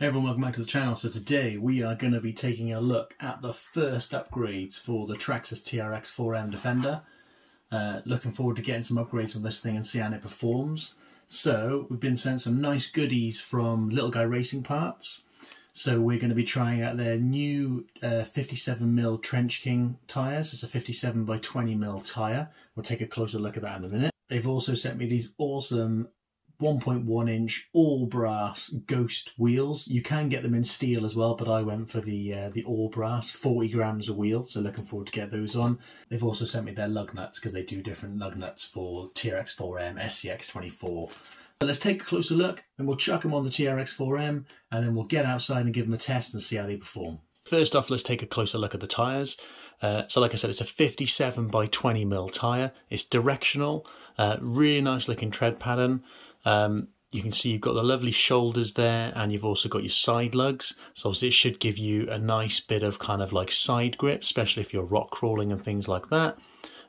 Hey everyone, welcome back to the channel. So today we are going to be taking a look at the first upgrades for the Traxxas TRX 4M Defender. Uh, looking forward to getting some upgrades on this thing and see how it performs. So we've been sent some nice goodies from Little Guy Racing Parts. So we're going to be trying out their new 57mm uh, Trench King tyres. It's a 57 by 20mm tyre. We'll take a closer look at that in a minute. They've also sent me these awesome 1.1 inch all brass ghost wheels. You can get them in steel as well, but I went for the uh, the all brass, 40 grams a wheel. So looking forward to get those on. They've also sent me their lug nuts because they do different lug nuts for TRX4M, SCX24. But let's take a closer look and we'll chuck them on the TRX4M and then we'll get outside and give them a test and see how they perform. First off, let's take a closer look at the tyres. Uh, so like I said, it's a 57 by 20 mil tyre. It's directional, uh, really nice looking tread pattern. Um, you can see you've got the lovely shoulders there and you've also got your side lugs. So obviously it should give you a nice bit of kind of like side grip, especially if you're rock crawling and things like that.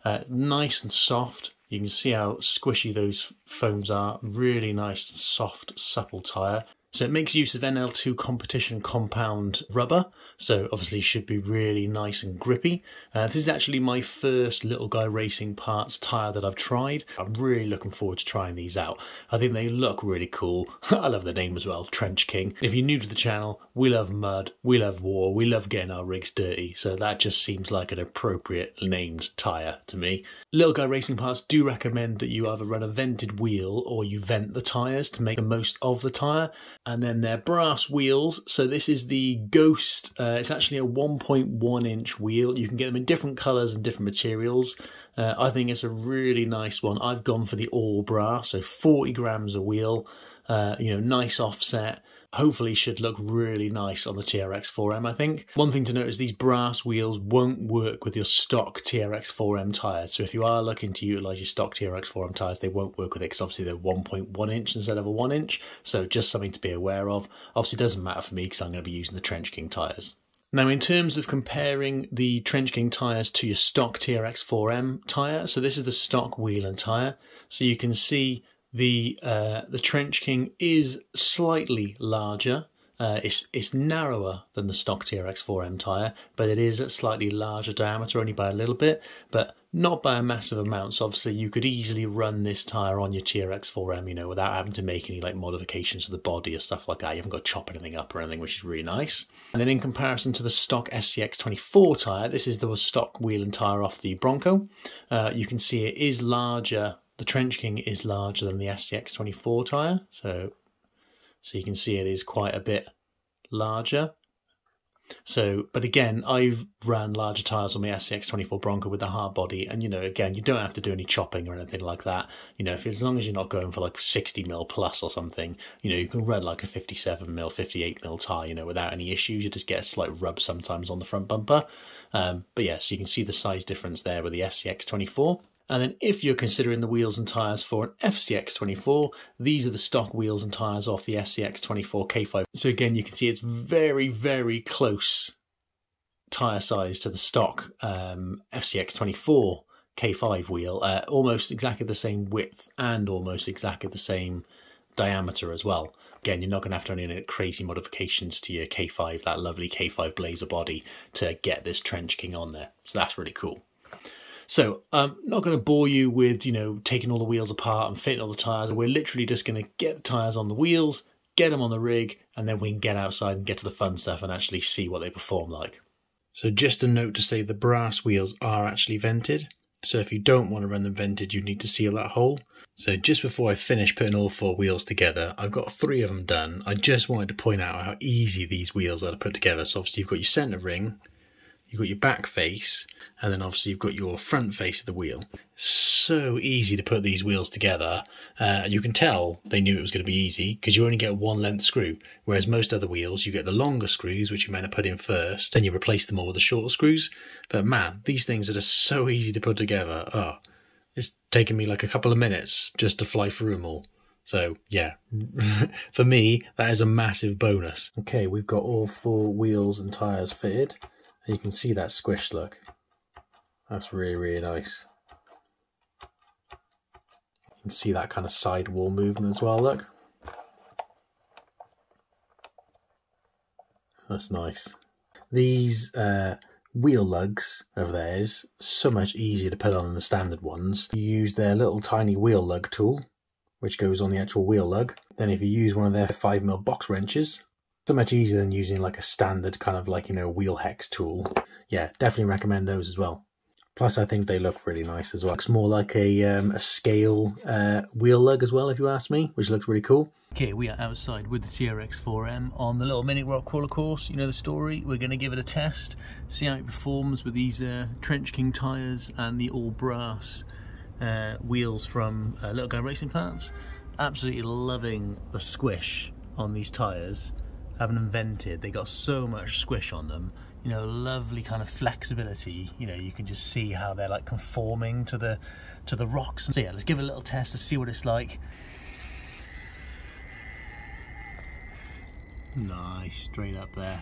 Uh, nice and soft. You can see how squishy those foams are. Really nice, soft, supple tyre. So it makes use of NL2 competition compound rubber, so obviously should be really nice and grippy. Uh, this is actually my first Little Guy Racing Parts tyre that I've tried. I'm really looking forward to trying these out. I think they look really cool. I love the name as well, Trench King. If you're new to the channel, we love mud, we love war, we love getting our rigs dirty, so that just seems like an appropriate named tyre to me. Little Guy Racing Parts do recommend that you either run a vented wheel or you vent the tyres to make the most of the tyre and then they're brass wheels. So this is the Ghost. Uh, it's actually a 1.1 inch wheel. You can get them in different colours and different materials. Uh, I think it's a really nice one. I've gone for the all brass, so 40 grams a wheel. Uh, you know, nice offset hopefully should look really nice on the TRX 4M, I think. One thing to note is these brass wheels won't work with your stock TRX 4M tyres. So if you are looking to utilise your stock TRX 4M tyres, they won't work with it because obviously they're 1.1 inch instead of a 1 inch. So just something to be aware of. Obviously it doesn't matter for me because I'm going to be using the Trench King tyres. Now, in terms of comparing the Trench King tyres to your stock TRX 4M tyre, so this is the stock wheel and tyre. So you can see the uh, the Trench King is slightly larger. Uh, it's it's narrower than the stock TRX 4M tyre, but it is a slightly larger diameter, only by a little bit, but not by a massive amount. So obviously, you could easily run this tyre on your TRX 4M, you know, without having to make any like modifications to the body or stuff like that. You haven't got to chop anything up or anything, which is really nice. And then in comparison to the stock SCX 24 tyre, this is the stock wheel and tyre off the Bronco. Uh, you can see it is larger the Trench King is larger than the SCX24 tyre, so so you can see it is quite a bit larger. So, but again, I've ran larger tyres on my SCX24 Bronco with the hard body, and you know, again, you don't have to do any chopping or anything like that. You know, if as long as you're not going for like 60 mil plus or something, you know, you can run like a 57 mil, 58 mil tyre, you know, without any issues. You just get a slight rub sometimes on the front bumper. Um, but yes, yeah, so you can see the size difference there with the SCX24. And then if you're considering the wheels and tyres for an FCX24, these are the stock wheels and tyres off the FCX24 K5. So again, you can see it's very, very close tyre size to the stock um, FCX24 K5 wheel, uh, almost exactly the same width and almost exactly the same diameter as well. Again, you're not going to have to do any crazy modifications to your K5, that lovely K5 Blazer body, to get this Trench King on there. So that's really cool. So I'm not going to bore you with, you know, taking all the wheels apart and fitting all the tyres. We're literally just going to get the tyres on the wheels, get them on the rig, and then we can get outside and get to the fun stuff and actually see what they perform like. So just a note to say the brass wheels are actually vented. So if you don't want to run them vented, you need to seal that hole. So just before I finish putting all four wheels together, I've got three of them done. I just wanted to point out how easy these wheels are to put together. So obviously you've got your centre ring, you've got your back face, and then obviously you've got your front face of the wheel. So easy to put these wheels together. Uh, you can tell they knew it was going to be easy because you only get one length screw, whereas most other wheels you get the longer screws, which you're meant to put in first, then you replace them all with the shorter screws. But man, these things are just so easy to put together. Oh, it's taken me like a couple of minutes just to fly through them all. So yeah, for me, that is a massive bonus. Okay, we've got all four wheels and tyres fitted. And you can see that squish look. That's really, really nice. You can see that kind of sidewall movement as well, look. That's nice. These uh, wheel lugs of theirs so much easier to put on than the standard ones. You use their little tiny wheel lug tool, which goes on the actual wheel lug. Then if you use one of their 5mm box wrenches, so much easier than using like a standard kind of like, you know, wheel hex tool. Yeah, definitely recommend those as well. Plus, I think they look really nice as well. It's more like a, um, a scale uh, wheel lug as well, if you ask me, which looks really cool. Okay, we are outside with the TRX4M on the little mini rock crawler course. You know the story. We're going to give it a test, see how it performs with these uh, Trench King tyres and the all brass uh, wheels from uh, Little Guy Racing Parts. Absolutely loving the squish on these tyres. Haven't invented. They got so much squish on them you know lovely kind of flexibility you know you can just see how they're like conforming to the to the rocks. So yeah let's give it a little test to see what it's like. Nice straight up there.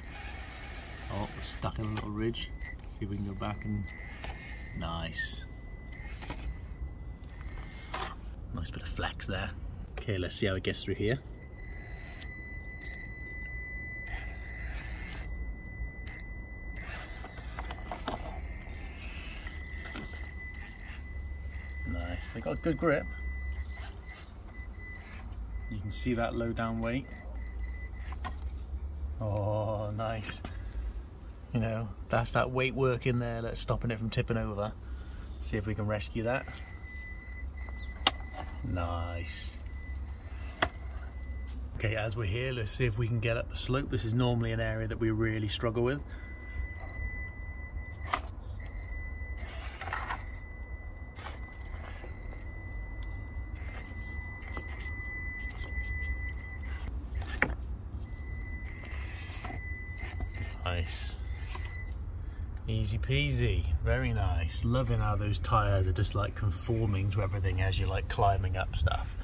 Oh we're stuck in a little ridge. See if we can go back and nice. Nice bit of flex there. Okay let's see how it gets through here They got a good grip. You can see that low down weight. Oh, nice. You know, that's that weight work in there that's stopping it from tipping over. See if we can rescue that. Nice. Okay, as we're here, let's see if we can get up the slope. This is normally an area that we really struggle with. Nice. Easy peasy, very nice. Loving how those tyres are just like conforming to everything as you're like climbing up stuff.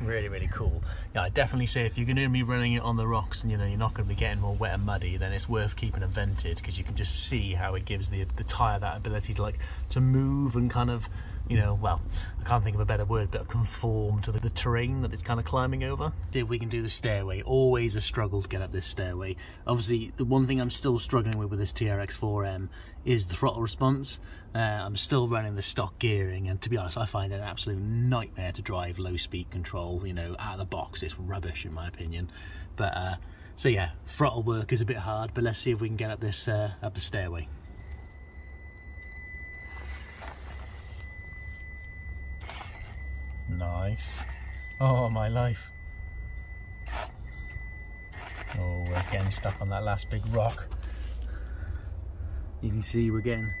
Really, really cool. Yeah, I definitely say if you're going to be running it on the rocks and you know you're not going to be getting more wet and muddy, then it's worth keeping it vented because you can just see how it gives the the tyre that ability to like to move and kind of you know, well, I can't think of a better word, but conform to the, the, terrain that it's kind of climbing over. See if we can do the stairway. Always a struggle to get up this stairway. Obviously, the one thing I'm still struggling with with this TRX4M is the throttle response. Uh, I'm still running the stock gearing, and to be honest, I find it an absolute nightmare to drive low speed control. You know, out of the box, it's rubbish in my opinion. But uh, so yeah, throttle work is a bit hard, but let's see if we can get up this uh, up the stairway. Nice. Oh, my life. Oh, we're getting stuck on that last big rock. You can see we're getting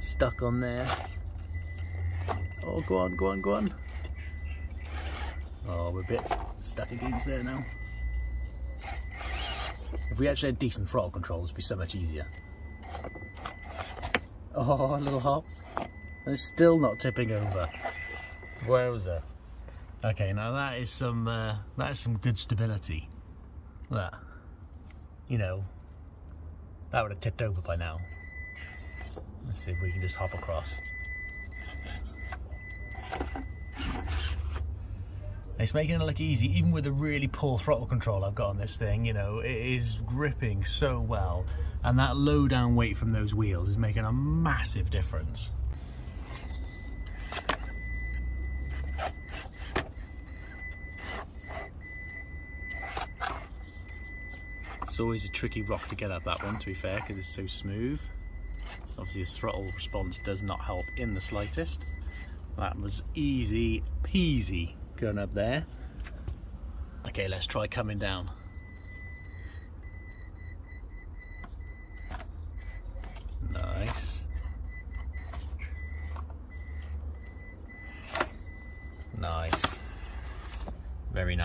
stuck on there. Oh, go on, go on, go on. Oh, we're a bit stuck against there now. If we actually had decent throttle control, this would be so much easier. Oh, a little hop. And it's still not tipping over. Wowza. Okay, now that is some uh, that is some good stability. That, you know, that would have tipped over by now. Let's see if we can just hop across. It's making it look easy, even with the really poor throttle control I've got on this thing, you know, it is gripping so well. And that low down weight from those wheels is making a massive difference. It's always a tricky rock to get up that one, to be fair, because it's so smooth. Obviously the throttle response does not help in the slightest. That was easy peasy going up there. Okay, let's try coming down. Nice. Nice. Very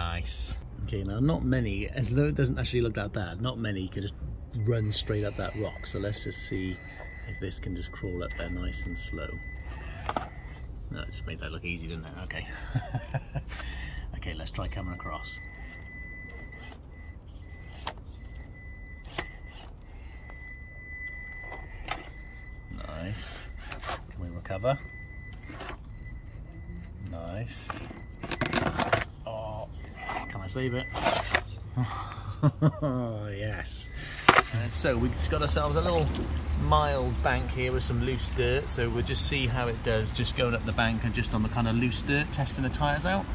now not many, as though it doesn't actually look that bad, not many can just run straight up that rock. So let's just see if this can just crawl up there nice and slow. No, just made that look easy, didn't it? Okay. okay, let's try coming across. Nice. Can we recover? Nice save it. yes. Uh, so we've just got ourselves a little mild bank here with some loose dirt. So we'll just see how it does just going up the bank and just on the kind of loose dirt, testing the tyres out.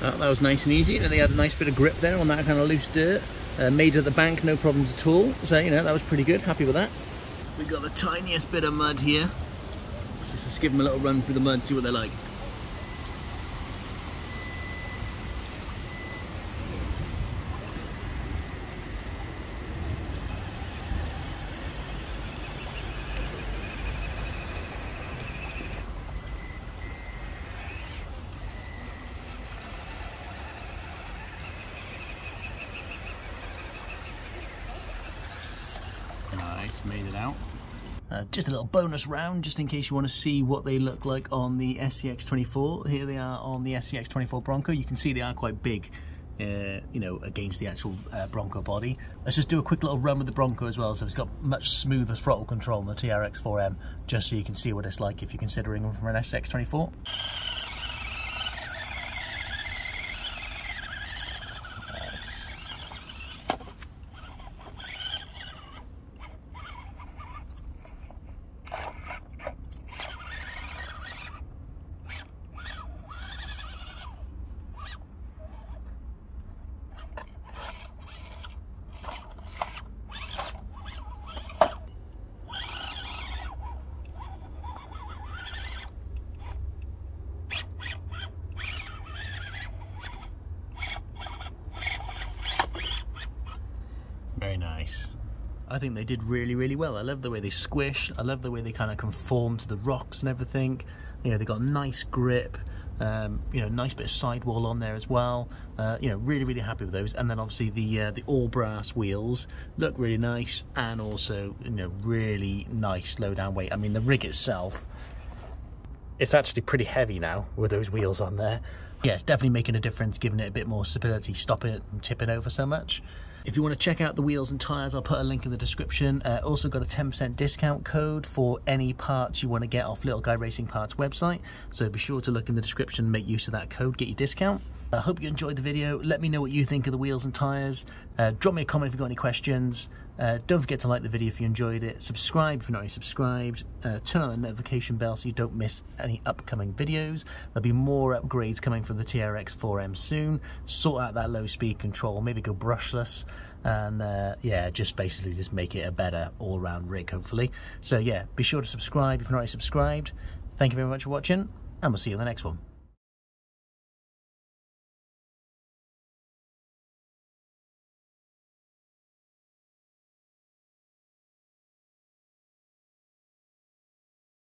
That was nice and easy. And they had a nice bit of grip there on that kind of loose dirt. Uh, made at the bank, no problems at all. So, you know, that was pretty good. Happy with that. We got the tiniest bit of mud here. Let's just give them a little run through the mud, see what they're like. Nice, made it out. Uh, just a little bonus round, just in case you want to see what they look like on the SCX24. Here they are on the SCX24 Bronco. You can see they are quite big, uh, you know, against the actual uh, Bronco body. Let's just do a quick little run with the Bronco as well. So it's got much smoother throttle control than the TRX4M, just so you can see what it's like if you're considering them from an SCX24. Think they did really, really well. I love the way they squish. I love the way they kind of conform to the rocks and everything. You know, they got nice grip. Um, you know, nice bit of sidewall on there as well. Uh, you know, really, really happy with those. And then obviously the uh, the all brass wheels look really nice, and also you know really nice low down weight. I mean, the rig itself, it's actually pretty heavy now with those wheels on there. Yeah, it's definitely making a difference, giving it a bit more stability, stopping it from tipping over so much. If you want to check out the wheels and tyres, I'll put a link in the description. Uh, also got a 10% discount code for any parts you want to get off Little Guy Racing Parts website. So be sure to look in the description, make use of that code, get your discount. I hope you enjoyed the video. Let me know what you think of the wheels and tyres. Uh, drop me a comment if you've got any questions. Uh, don't forget to like the video if you enjoyed it. Subscribe if you're not already subscribed. Uh, turn on the notification bell so you don't miss any upcoming videos. There'll be more upgrades coming for the TRX 4M soon. Sort out that low speed control, maybe go brushless. And uh, yeah, just basically just make it a better all-round rig, hopefully. So yeah, be sure to subscribe if you're not already subscribed. Thank you very much for watching, and we'll see you in the next one.